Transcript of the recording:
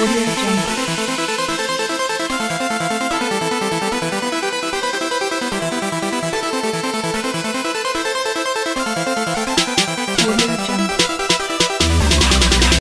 我就是你这样的